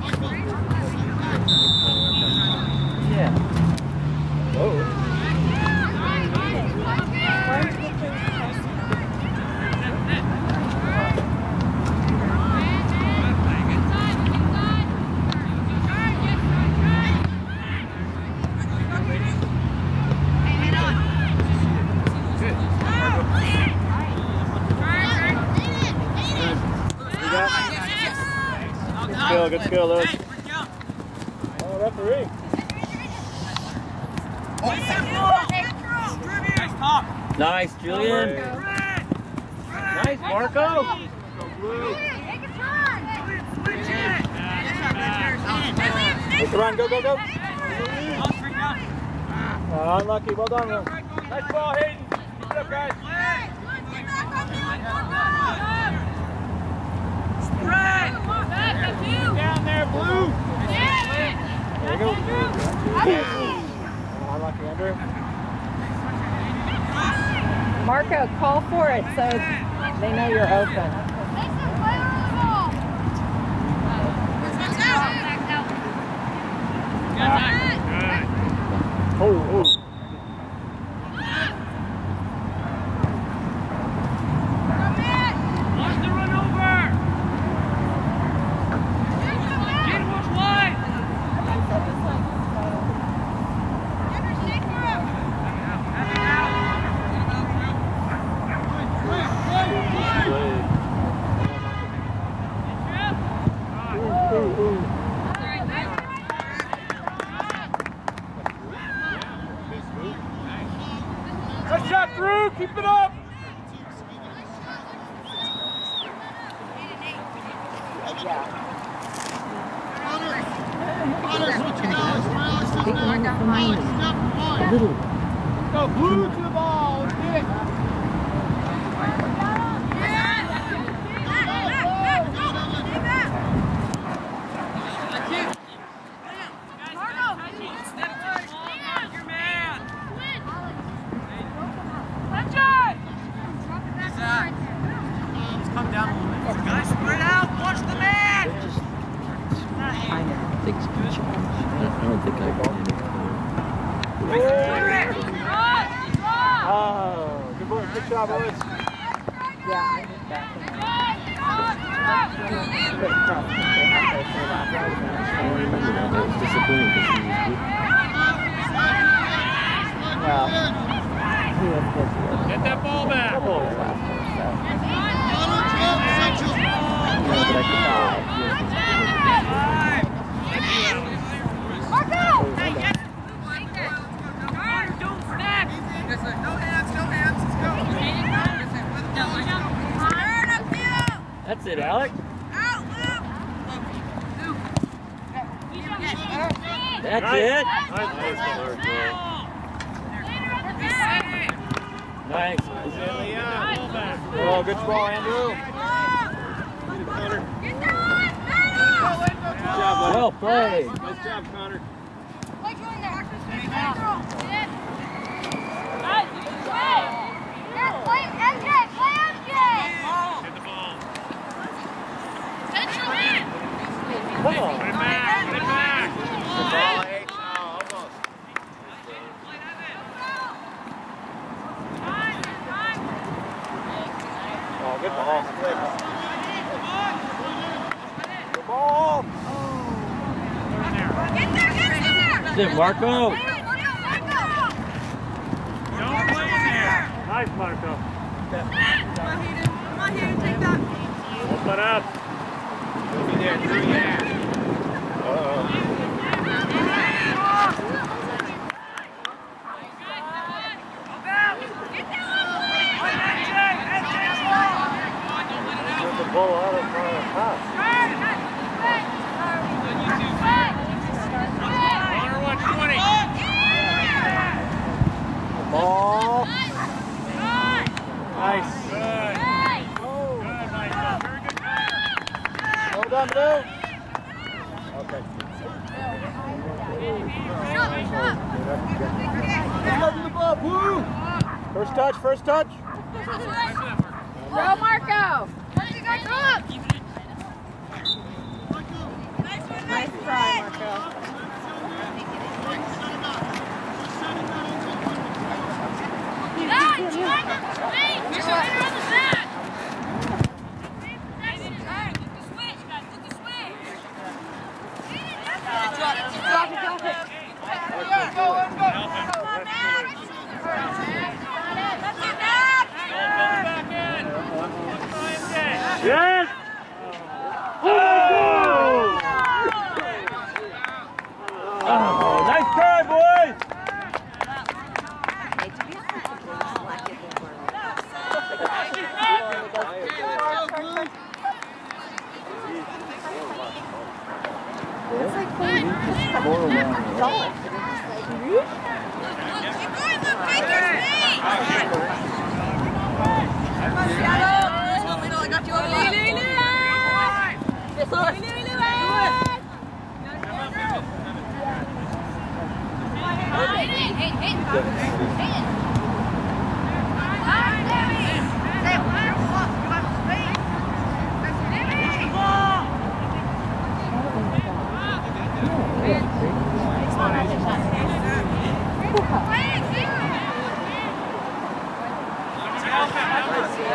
Michael. Good play. skill, Lewis. Hey, oh, referee. Oh. Nice, Julian. Nice, Marco. Make the run, go, go, go. Uh, unlucky, well done. Nice ball, Hayden. Good up, guys. Two. Down there, blue. Yeah. There you go. I like Andrew. Marco, call for it so they know you're open. Play out. Got time. Marco.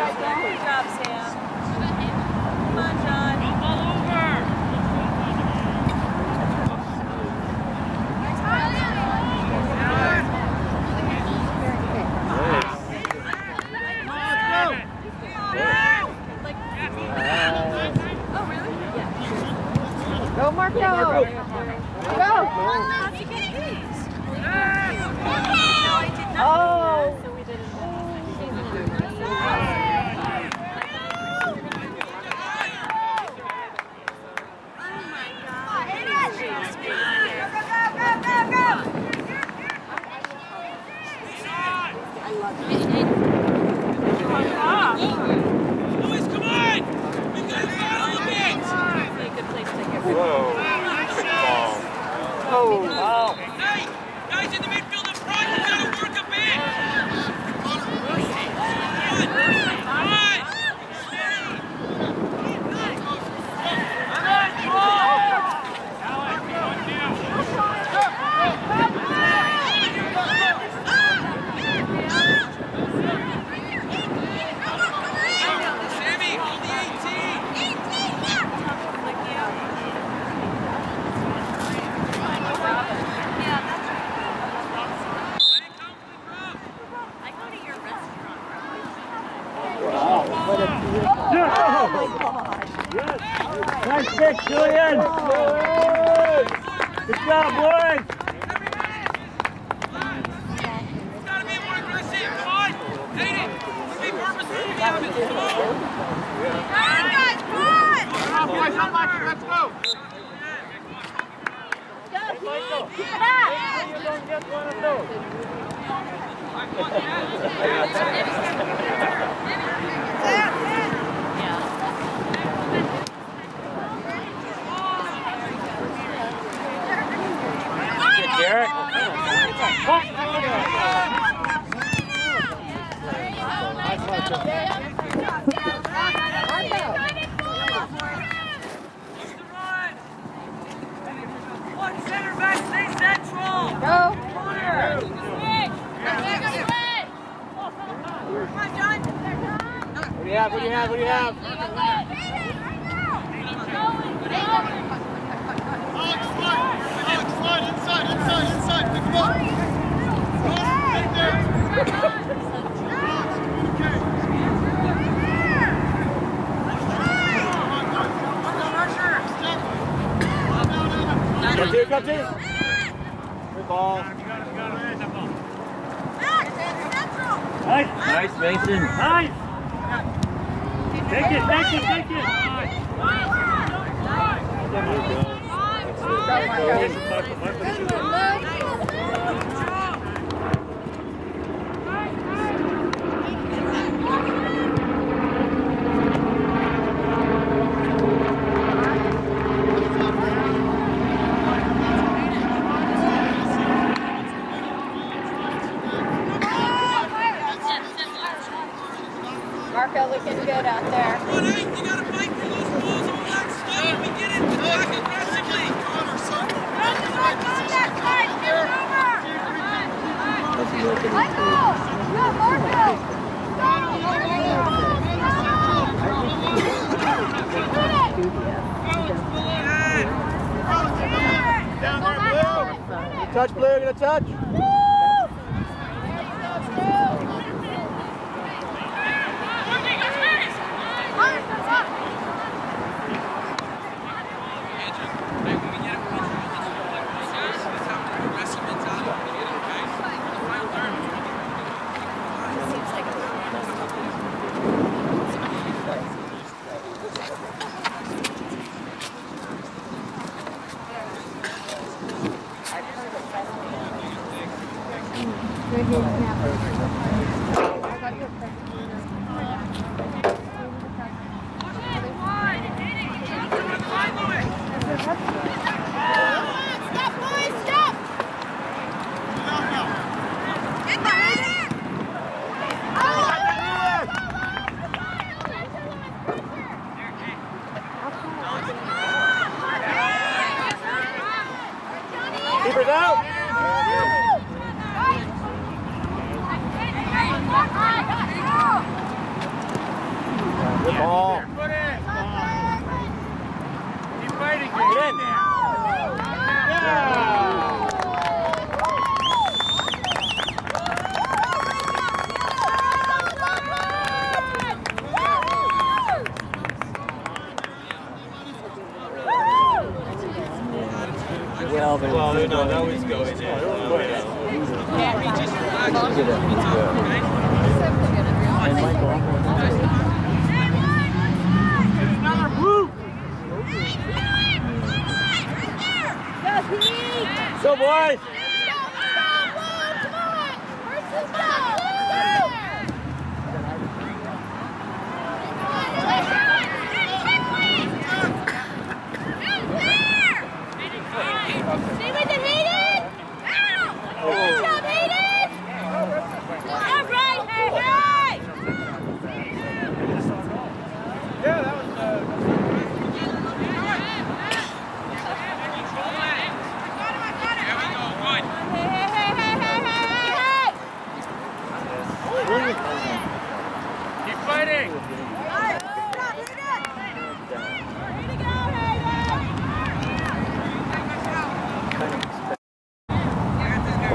Good job, Sam. Derek. One What do you have? What do you have? What do you have? Good one, Luke.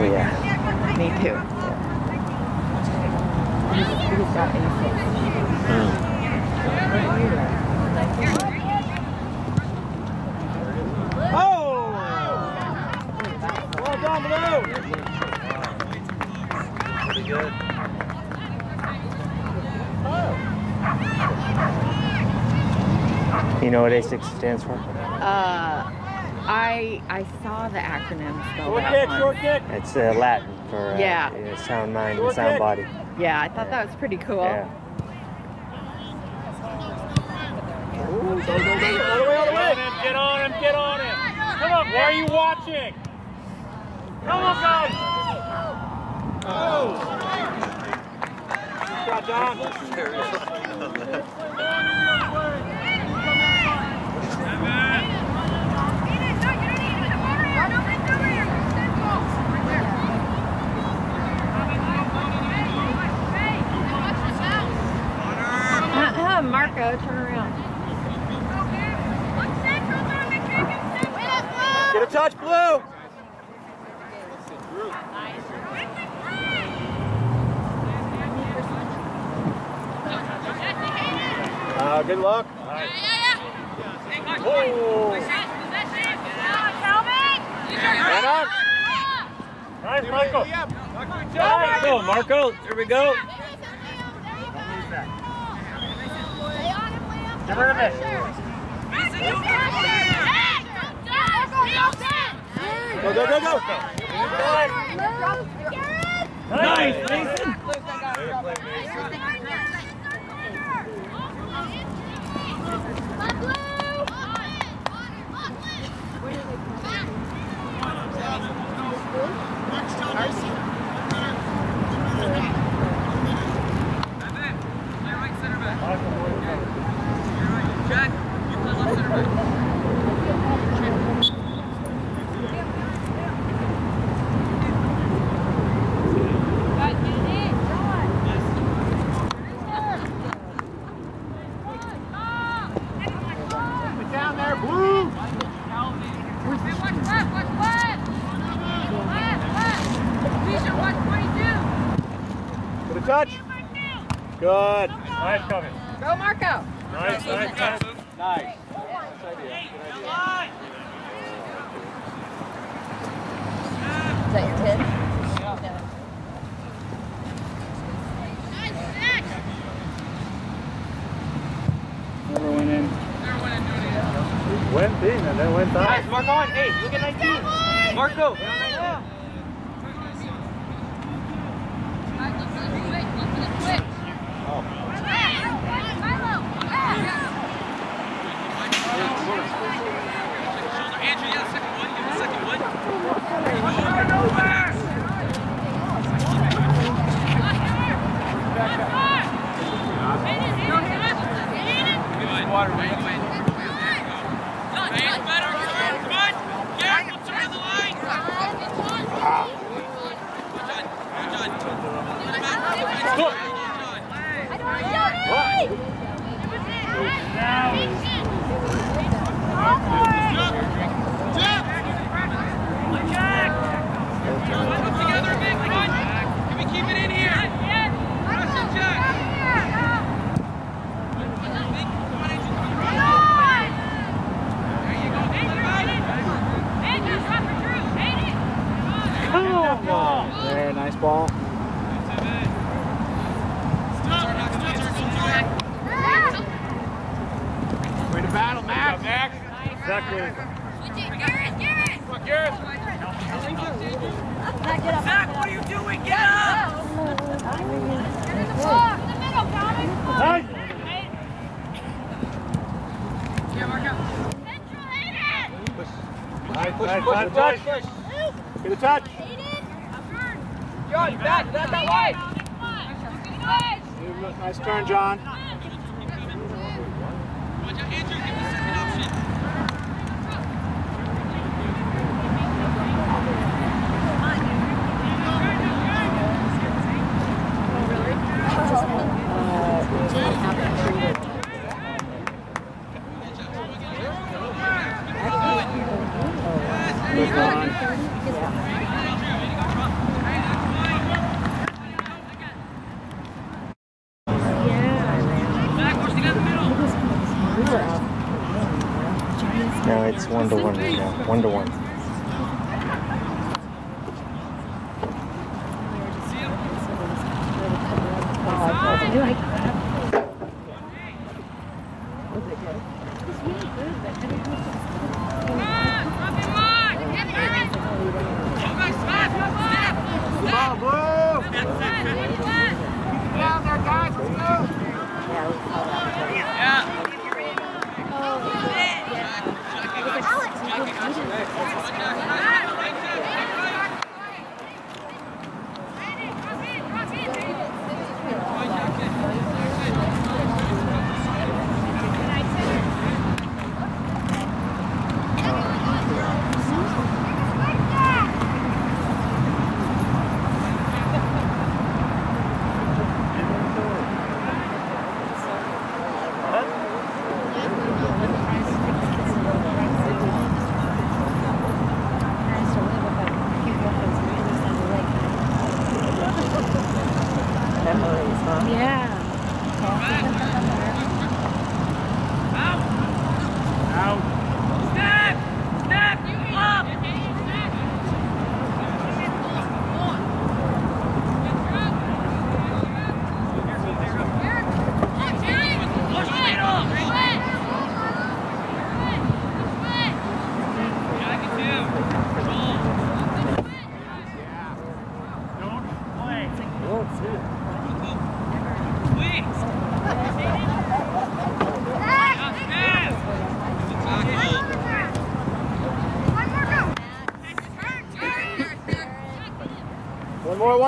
Oh yeah. Me too. He just got aces. Oh! Well done, Blue. Pretty good. You know what ASICS stands for? Uh, I I saw the acronym spelled Short out kick, short kick. It's uh, Latin for uh, Yeah. uh, sound mind Short and sound kick. body. Yeah, I thought that was pretty cool. Yeah. Ooh, go, go, go, go. All the way, all the way. Get on him. Get on him. Come on. Why are you watching? Come on, guys. Oh. Good shot, John. Uh-huh, Marco, turn around. Get a touch, Blue. Uh, good luck. Oh. Man up. Nice, Michael. Nice. Go, Marco. There we go. Get rid of it. Go, go, go, go. Nice, Mason. Evan, Get a touch. Get a touch. John, back, not that way. Nice turn, John.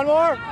One more.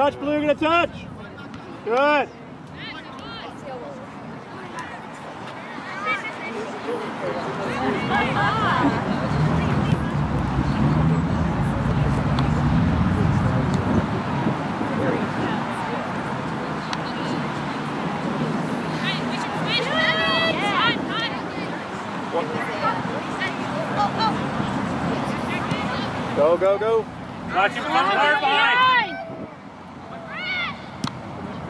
touch, blue, you're gonna touch. Good. Go, go, go. Watch him come behind.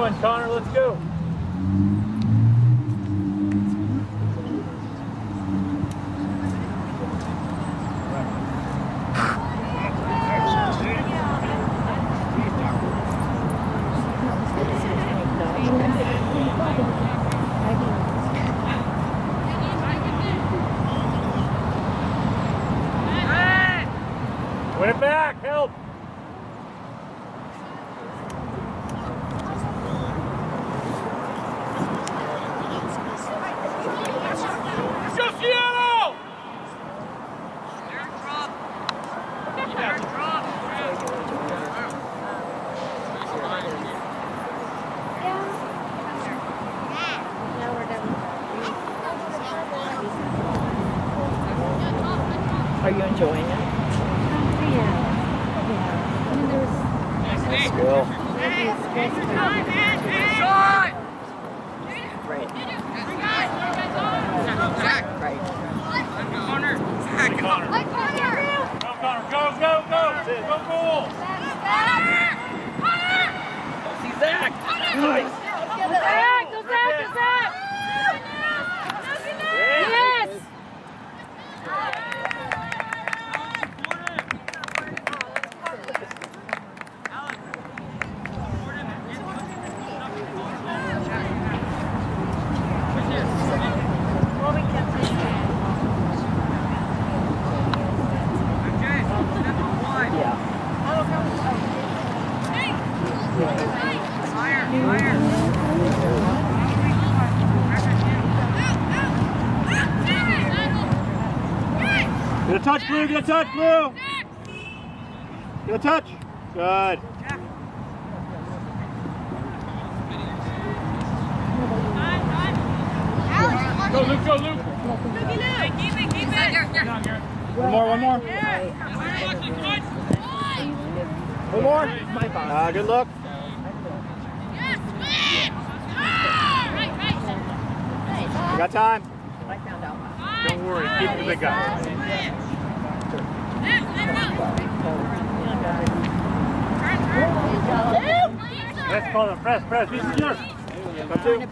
one, Connor. Let's go. enjoying it. touch, Lou. Get a touch. Good.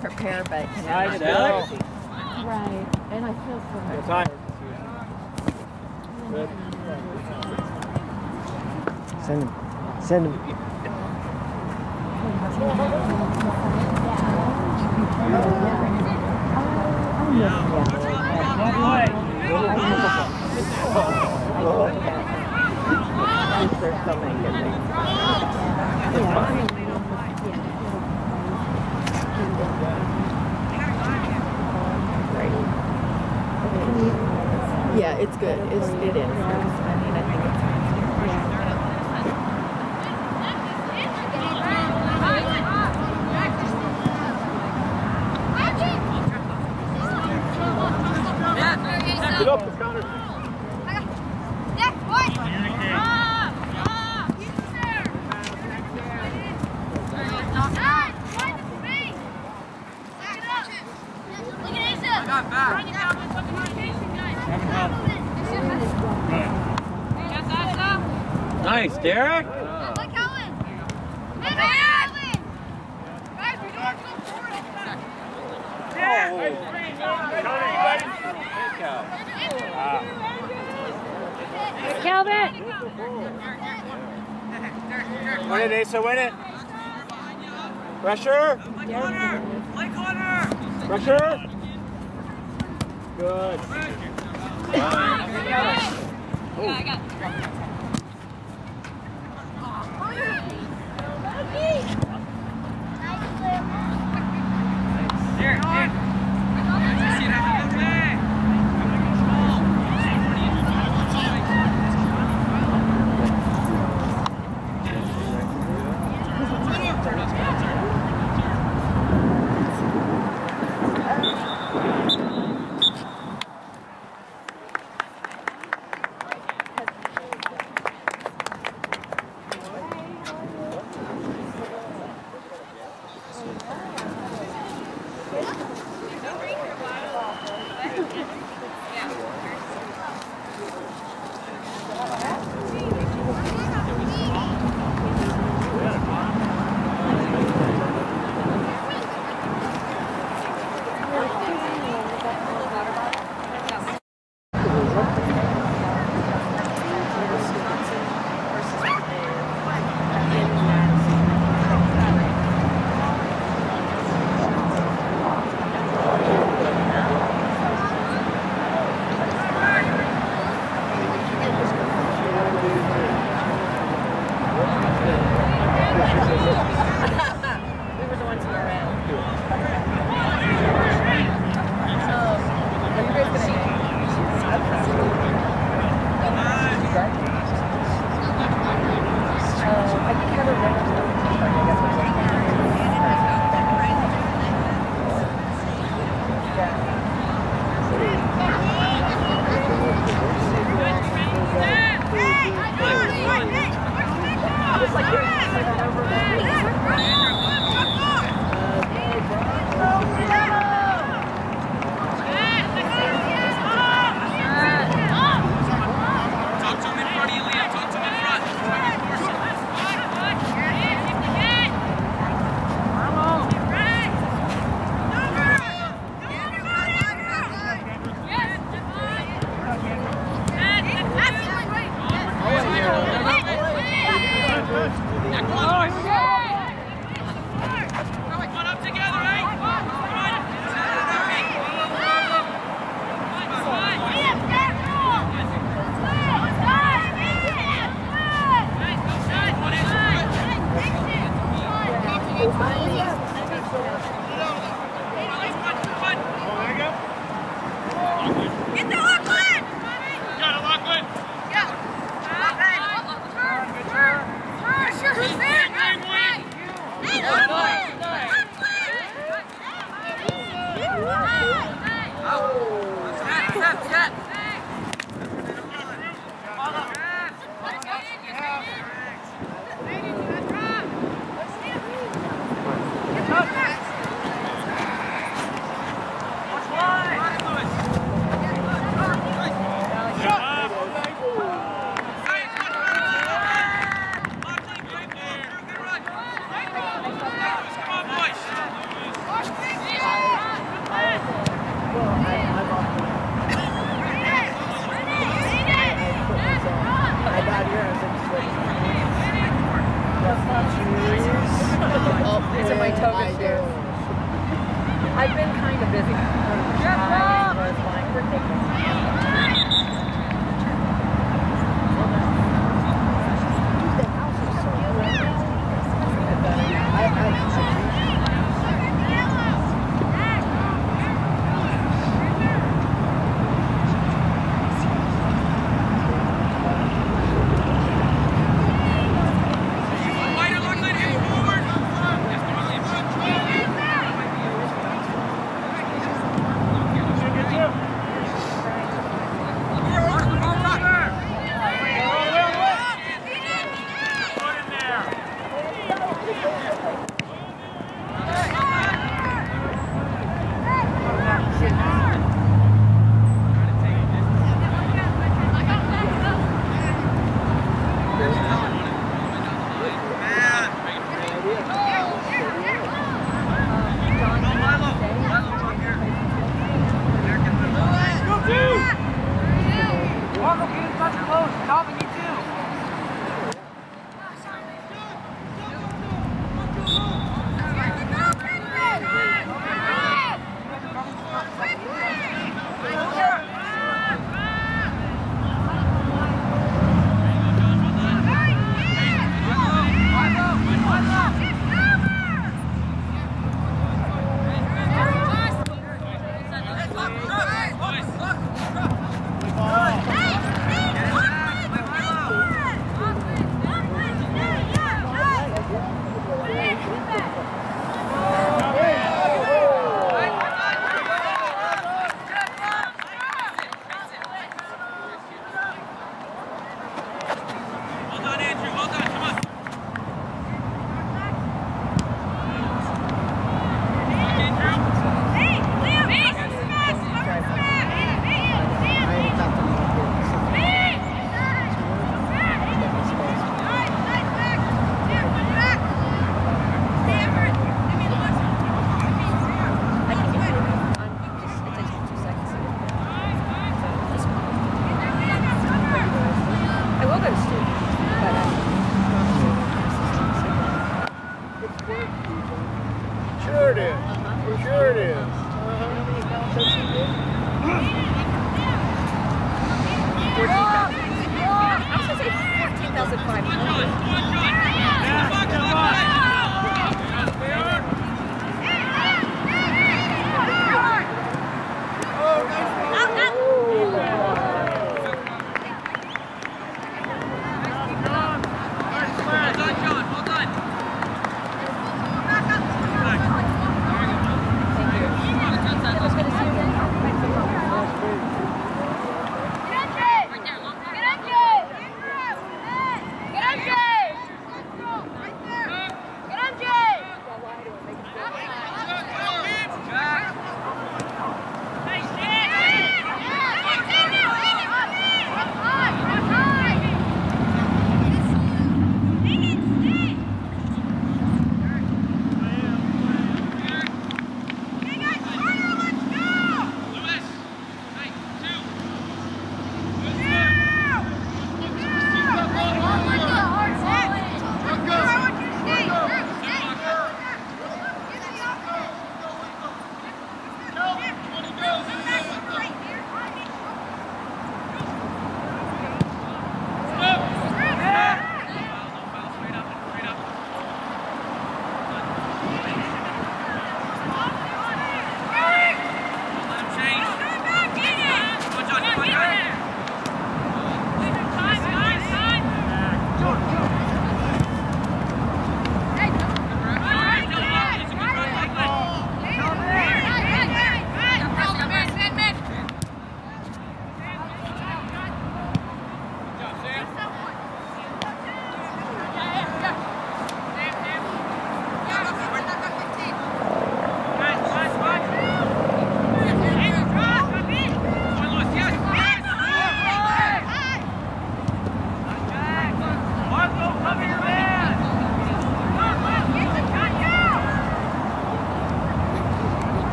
prepare, but you know. I know. Right, and I feel so much. tired. Mm-hmm. Send him. Send him. it's good. It's, it is.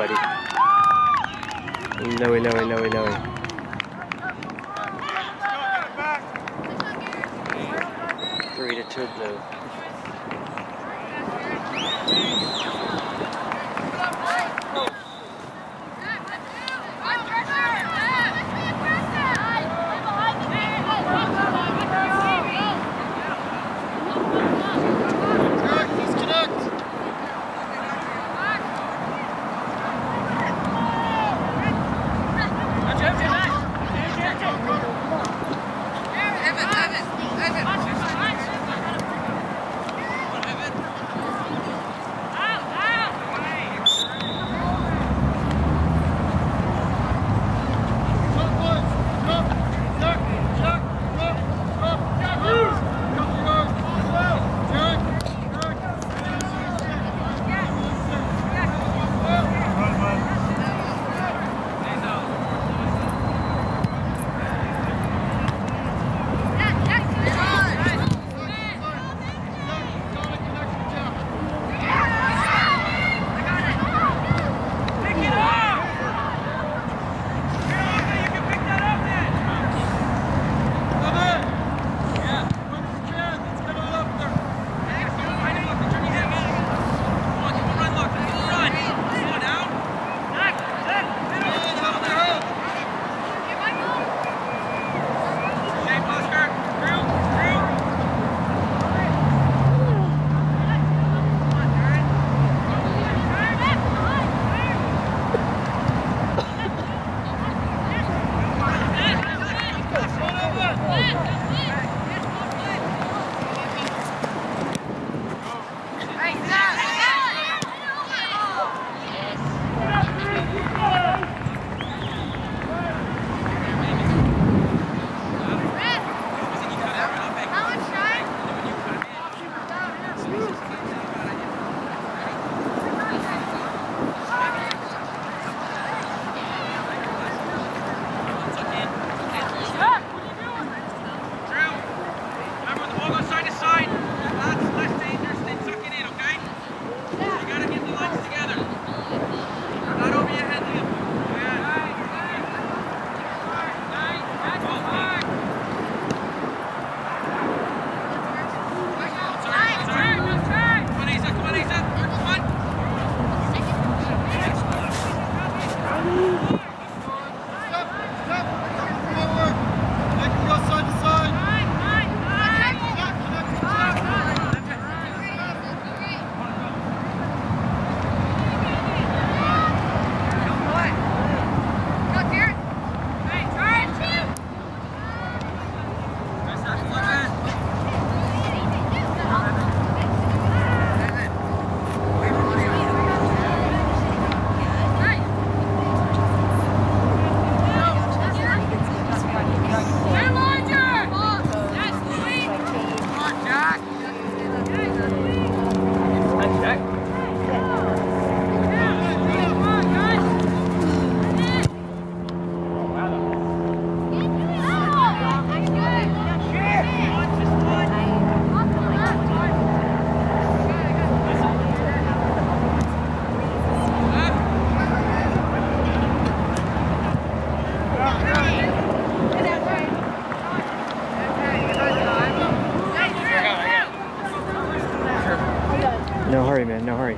buddy. Lowy, lowy, lowy, lowy. Three to two blue. No hurry, man. No hurry.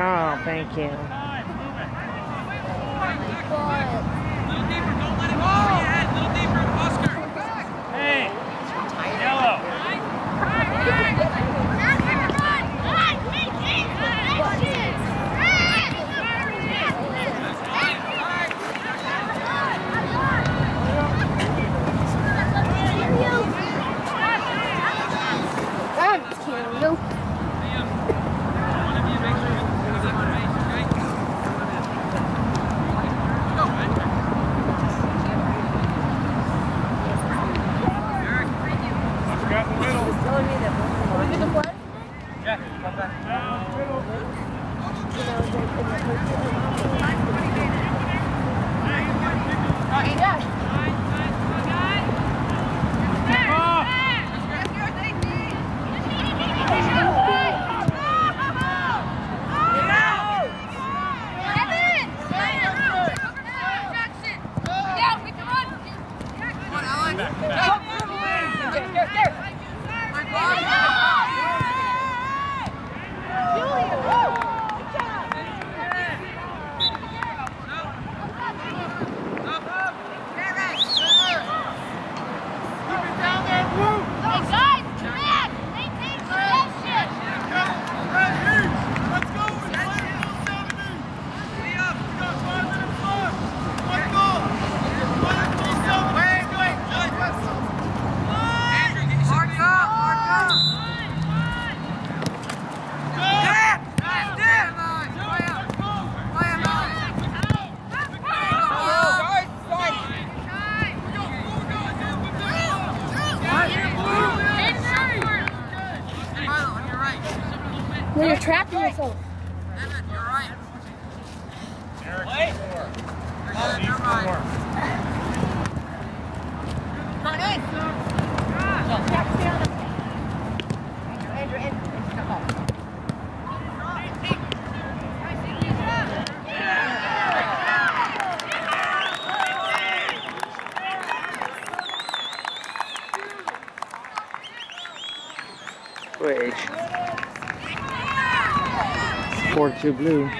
Call? Thank you. Wait. Four two blue.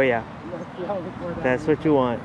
Yeah. That's what you want.